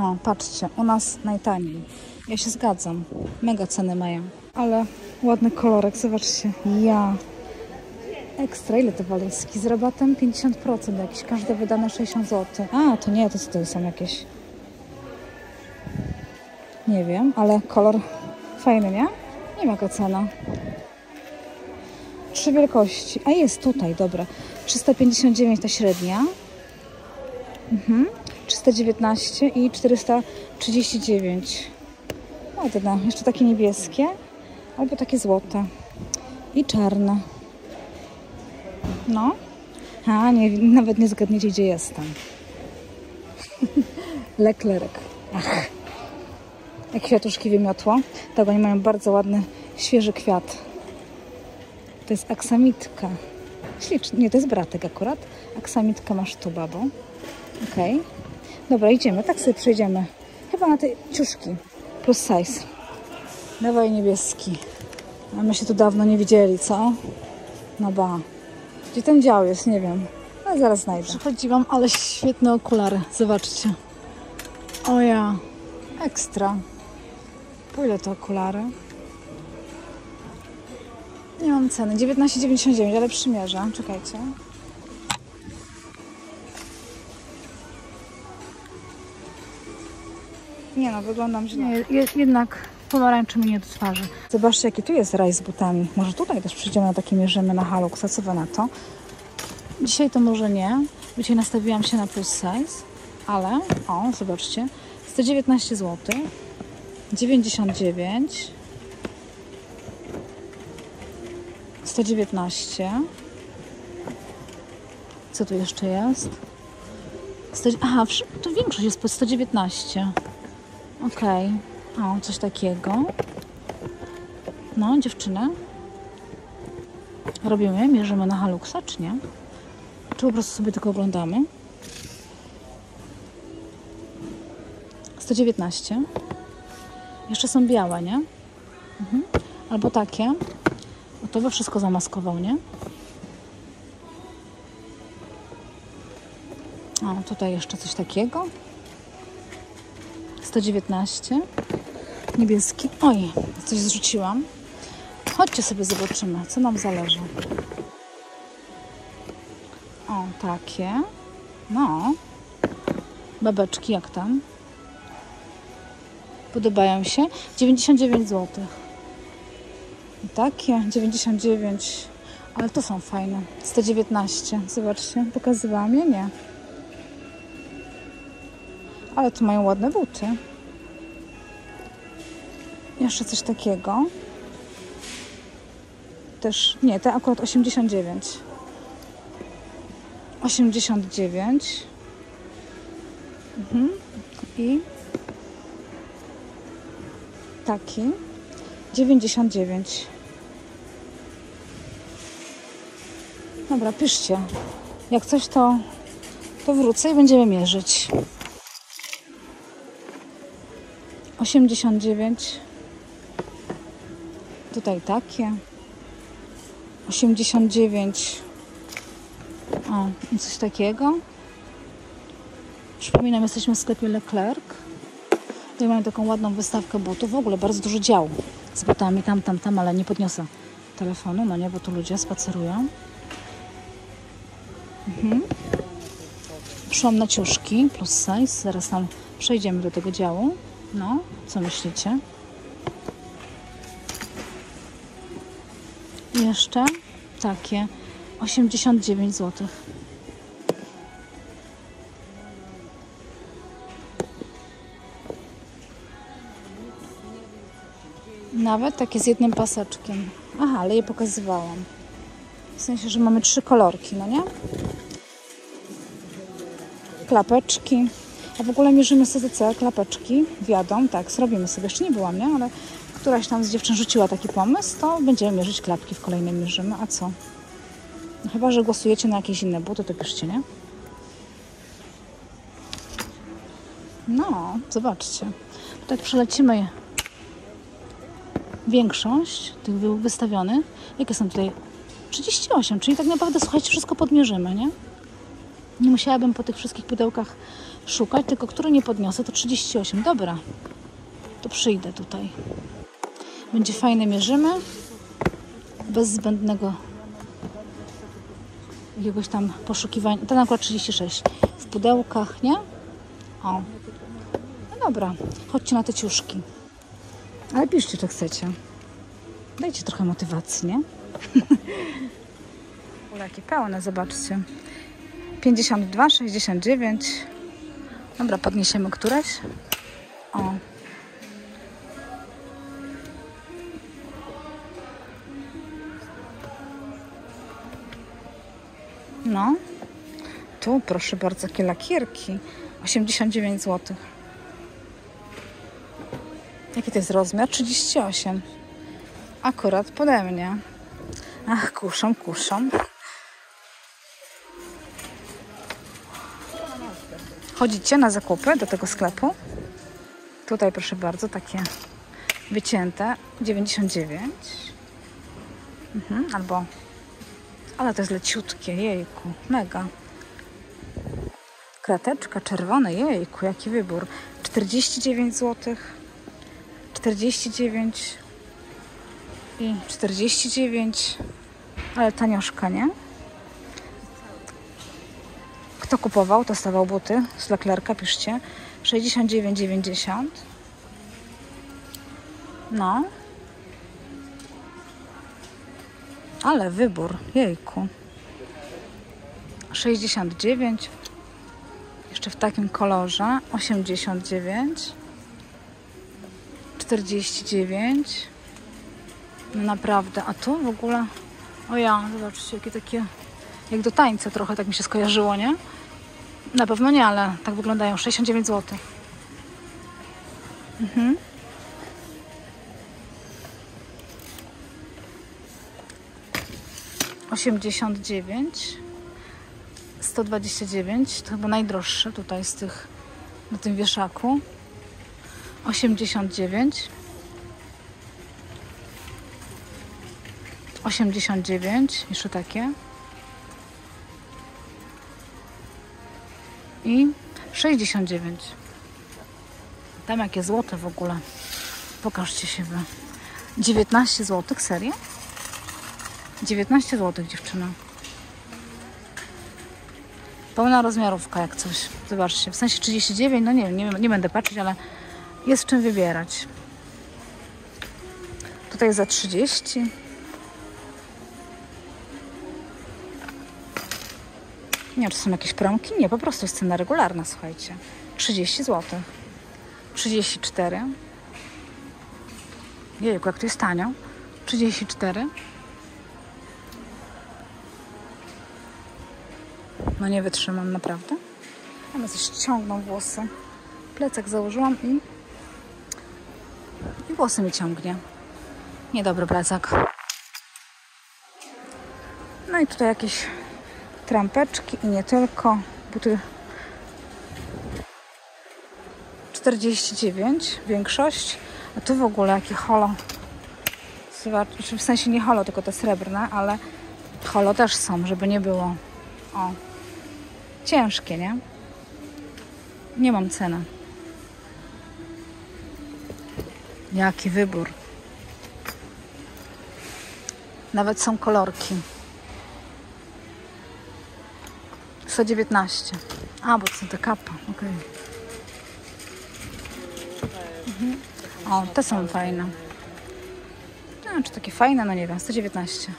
O, patrzcie, u nas najtaniej. Ja się zgadzam. Mega ceny mają. Ale ładny kolorek, zobaczcie. Ja. Ekstra, ile to walizki? Z rabatem 50%, jakieś każde wydane 60 zł. A, to nie, to co to są jakieś? Nie wiem, ale kolor fajny, nie? Nie ma go cena. Trzy wielkości. A jest tutaj, dobra. 359 ta średnia. Mhm. 319 i 439. Ładne. Jeszcze takie niebieskie. Albo takie złote. I czarne. No. A, nie, nawet nie zgadniecie, gdzie jestem. Leklerek. Ach. Jak kwiatuszki wymiotło. Tak, oni mają bardzo ładny, świeży kwiat. To jest aksamitka. Nie, to jest bratek akurat. Aksamitka masz tu, babo. Okej. Okay. Dobra, idziemy. Tak sobie przejdziemy. Chyba na te ciuszki. Plus size. Dawaj niebieski. A my się tu dawno nie widzieli, co? No ba. Gdzie ten dział jest? Nie wiem. Ale zaraz znajdę. Przychodziłam, ale świetne okulary. Zobaczcie. O ja. Ekstra. Po ile to okulary? Nie mam ceny. 19,99, ale przymierzę. Czekajcie. Nie no, wyglądam źle. Nie, jednak pomarańczy mi nie do twarzy. Zobaczcie, jaki tu jest raj z butami. Może tutaj też przyjdziemy na takie mierzymy na Halux. Co wy na to? Dzisiaj to może nie. Dzisiaj nastawiłam się na plus size, ale o, zobaczcie. 119 zł. 99 119 Co tu jeszcze jest? 100, aha, to większość jest po 119 Okej. Okay. O, coś takiego. No, dziewczyny. Robimy, mierzymy na haluksa, czy nie? Czy po prostu sobie tylko oglądamy? 119. Jeszcze są białe, nie? Mhm. Albo takie. O, to by wszystko zamaskował, nie? O, tutaj jeszcze coś takiego. 119. Niebieski. Oj, coś zrzuciłam. Chodźcie sobie zobaczymy, co nam zależy. O, takie. No. Babeczki, jak tam? Podobają się. 99 zł. Takie 99. Ale to są fajne. 119. Zobaczcie, pokazywałam je? Nie. Ale tu mają ładne buty. Jeszcze coś takiego. Też, nie, te akurat 89. 89. Mhm. I taki 99. Dobra, piszcie. Jak coś, to, to wrócę i będziemy mierzyć. 89 tutaj takie. 89 o, coś takiego. Przypominam, jesteśmy w sklepie Leclerc. Tutaj mają taką ładną wystawkę butów. W ogóle bardzo dużo działu z butami. Tam, tam, tam, ale nie podniosę telefonu, no nie, bo tu ludzie spacerują. Mhm. Na ciuszki plus size, zaraz tam przejdziemy do tego działu no, co myślicie? Jeszcze takie 89 zł. Nawet takie z jednym paseczkiem. Aha, ale je pokazywałam. W sensie, że mamy trzy kolorki, no nie? Klapeczki. A w ogóle mierzymy CDC, klapeczki, wiadą, tak, zrobimy sobie, jeszcze nie byłam, nie? Ale któraś tam z dziewczyn rzuciła taki pomysł, to będziemy mierzyć klapki w kolejnym mierzymy, a co? No chyba, że głosujecie na jakieś inne buty, to piszcie, nie? No, zobaczcie. Tak przelecimy większość tych wystawionych. Jakie są tutaj? 38, czyli tak naprawdę, słuchajcie, wszystko podmierzymy, nie? Nie musiałabym po tych wszystkich pudełkach szukać, tylko który nie podniosę to 38. Dobra, to przyjdę tutaj. Będzie fajne, mierzymy. Bez zbędnego jakiegoś tam poszukiwania. Ten akurat 36. W pudełkach, nie? O. No dobra, chodźcie na te ciuszki. Ale piszcie, czy chcecie. Dajcie trochę motywacji, nie? Jakie pełne, zobaczcie. 52, 69. Dobra, podniesiemy któreś. O. No. Tu, proszę bardzo, jakie lakierki. 89 zł. Jaki to jest rozmiar? 38. Akurat pode mnie. Ach, kuszą, kuszą. Chodzicie na zakupy do tego sklepu? Tutaj proszę bardzo, takie wycięte. 99. Mhm, albo... Ale to jest leciutkie, jejku, mega. Krateczka czerwone, jejku, jaki wybór. 49 zł. 49 i 49. Ale tanioszka, nie? Kto kupował, to stawał buty z Leclerca, piszcie. 69,90. No. Ale wybór, jejku. 69. Jeszcze w takim kolorze. 89. 49. No naprawdę. A tu w ogóle... O ja, zobaczcie, jakie takie... Jak do tańca trochę tak mi się skojarzyło, nie? Na pewno nie, ale tak wyglądają. 69 zł. Mhm. Osiemdziesiąt dziewięć. 129 to chyba najdroższe tutaj z tych na tym wieszaku 89 89 jeszcze takie i 69 tam jakie złote w ogóle pokażcie się wy 19 zł, serio? 19 zł dziewczyna Pełna rozmiarówka jak coś. Zobaczcie, w sensie 39, no nie wiem, nie, nie będę patrzeć, ale jest w czym wybierać. Tutaj za 30. Nie wiem, czy są jakieś promki? Nie, po prostu jest cena regularna, słuchajcie. 30 zł. 34. Jejku, jak to jest tanio. 34. No nie wytrzymam, naprawdę. Ja coś ciągną włosy. Plecak założyłam i... I włosy mi ciągnie. Niedobry plecak. No i tutaj jakieś trampeczki i nie tylko. Buty 49, większość. A tu w ogóle jakie holo. Zobacz, w sensie nie holo, tylko te srebrne, ale holo też są, żeby nie było. O, ciężkie, nie? Nie mam ceny. Jaki wybór. Nawet są kolorki. 119. A, bo to są te kapa. Okay. Mhm. O, te są fajne. A, czy takie fajne? No nie wiem, 119.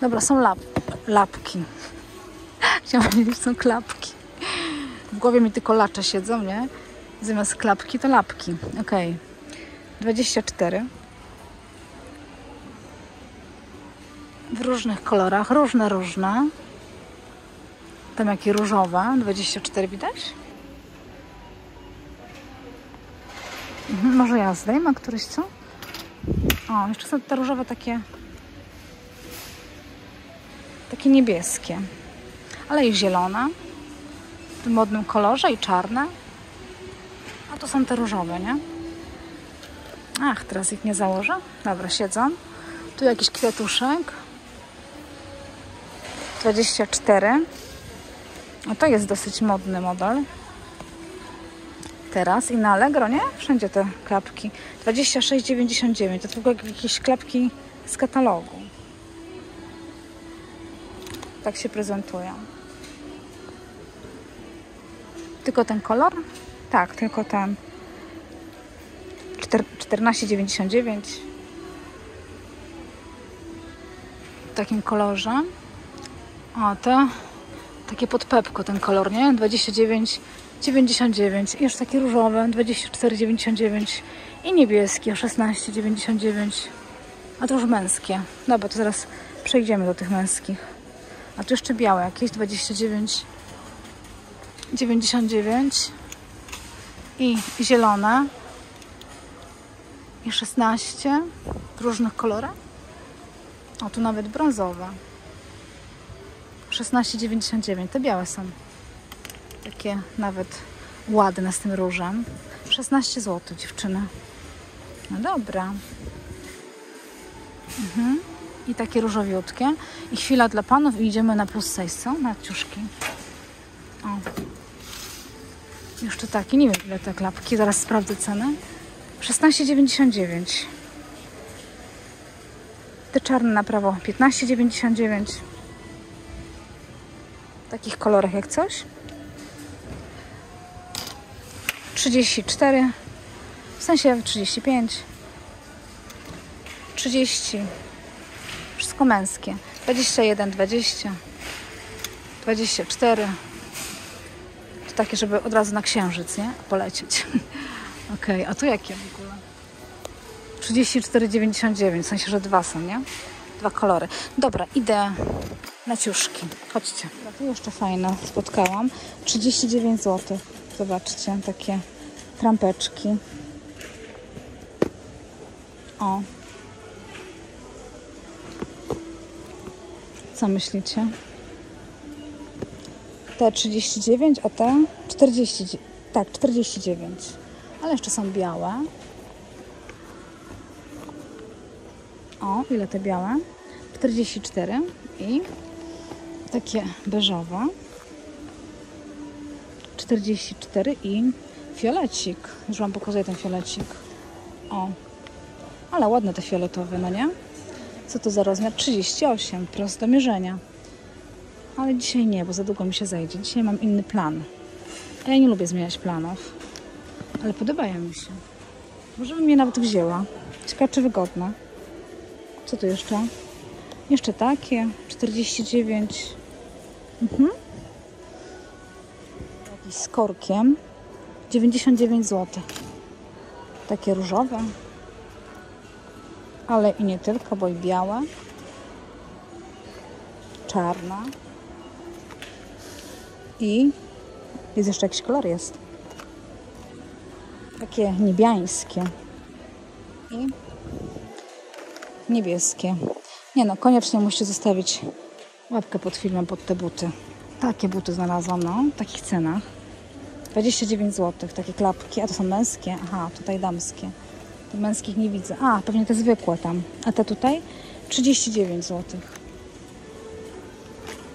Dobra, są lap, lapki. Chciałam powiedzieć, są klapki. W głowie mi tylko lacze siedzą, nie? Zamiast klapki to lapki. Ok. 24. W różnych kolorach, różne, różne. Tam jakie różowe. 24 widać? Mhm, może ja zdejmę któryś, co? O, jeszcze są te różowe takie takie niebieskie ale i zielona w tym modnym kolorze i czarne. A to są te różowe, nie? Ach, teraz ich nie założę. Dobra, siedzą. Tu jakiś kwiatuszek. 24. A to jest dosyć modny model. Teraz i na Allegro, nie? Wszędzie te klapki. 26,99. To tylko jak jakieś klapki z katalogu. Tak się prezentują. Tylko ten kolor? Tak, tylko ten. Czter- 14,99 w takim kolorze. O, te takie pod pepko ten kolor, nie? 29,99 i już takie różowe 24,99 i niebieskie 16,99 a to już męskie. Dobra, to zaraz przejdziemy do tych męskich. A tu jeszcze białe jakieś 29,99 i zielone i 16 w różnych kolorach. O, tu nawet brązowe. 16,99. Te białe są. Takie nawet ładne z tym różem. 16 zł, dziewczyny. No dobra. Mhm. I takie różowiutkie. I chwila dla panów i idziemy na plus size, co? Na ciuszki. O. Jeszcze takie. Nie wiem ile te klapki. Zaraz sprawdzę cenę. 16,99. Te czarne na prawo 15,99. Takich kolorach jak coś. 34. W sensie 35. 30. Wszystko męskie. 21, 20. 24. To takie, żeby od razu na księżyc, nie? Polecieć. Okej, a tu jakie w ogóle? 34,99, w sensie, że dwa są, nie? Dwa kolory. Dobra, idę na ciuszki. Chodźcie. Tu jeszcze fajne spotkałam. 39 zł. Zobaczcie, takie trampeczki. O. Co myślicie? Te 39, a te 40. Tak, 49. Ale jeszcze są białe. O, ile te białe? 44 i takie beżowe. 44 i fiolecik. Już Wam pokazuję ten fiolecik. O, ale ładne te fioletowe, no nie? Co to za rozmiar? 38, prosto do mierzenia. Ale dzisiaj nie, bo za długo mi się zajdzie. Dzisiaj mam inny plan. A ja nie lubię zmieniać planów. Ale podobają mi się. Może bym je nawet wzięła. Ciekawe, czy wygodne. Co tu jeszcze? Jeszcze takie. 49. Mhm. Jakiś z korkiem. 99 zł. Takie różowe. Ale i nie tylko, bo i białe. Czarna. I jest jeszcze jakiś kolor jest. Takie niebiańskie. I niebieskie. Nie no, koniecznie musicie zostawić łapkę pod filmem, pod te buty. Takie buty znalazłam, no, w takich cenach. 29 zł, takie klapki, a to są męskie. Aha, tutaj damskie. Te męskich nie widzę. A, pewnie te zwykłe tam. A te tutaj? 39 zł.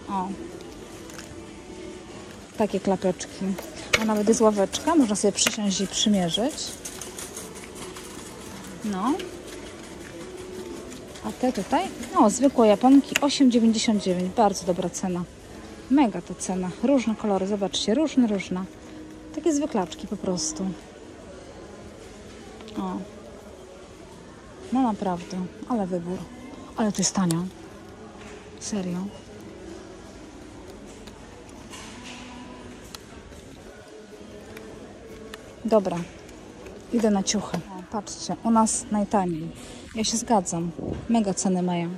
O. Takie klapeczki. A nawet jest ławeczka, można sobie przysiąść i przymierzyć. No. A te tutaj? O, zwykłe japonki 8,99. Bardzo dobra cena. Mega ta cena. Różne kolory, zobaczcie, różne, różne. Takie zwyklaczki po prostu. O. No naprawdę, ale wybór. Ale to jest tanio. Serio. Dobra. Idę na ciuchy. Patrzcie, u nas najtaniej. Ja się zgadzam. Mega ceny mają.